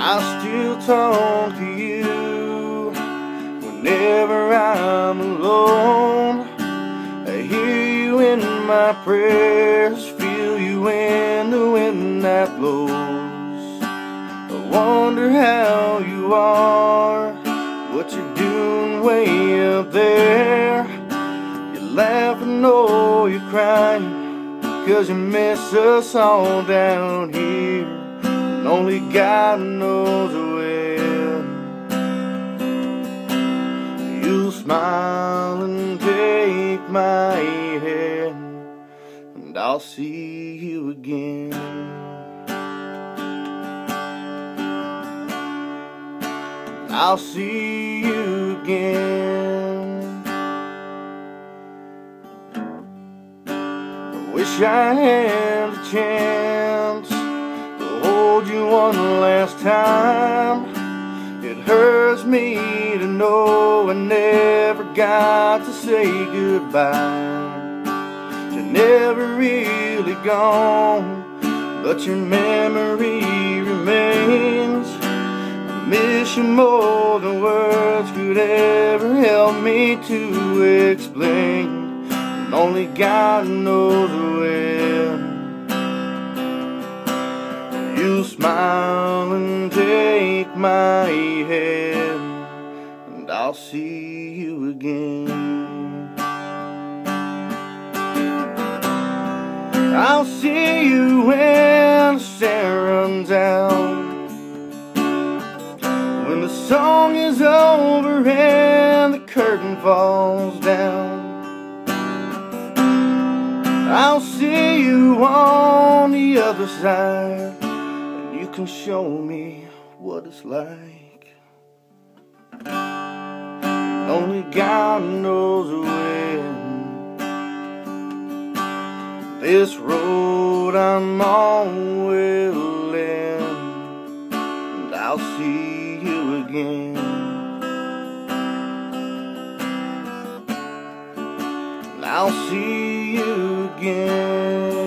I still talk to you whenever I'm alone. I hear you in my prayers, feel you in the wind that blows. I wonder how you are, what you're doing way up there. You're laughing, oh, you're crying, cause you miss us all down here. And only God knows when. You smile and take my hand, and I'll see you again. I'll see you again. I wish I had a chance you one last time. It hurts me to know I never got to say goodbye. You're never really gone, but your memory remains. I miss you more than words could ever help me to explain. And only God knows when. You smile and take my hand, and I'll see you again. I'll see you when the sun runs out. When the song is over and the curtain falls down. I'll see you on the other side, you can show me what it's like. Only God knows when. This road I'm on will end, and I'll see you again. And I'll see you again.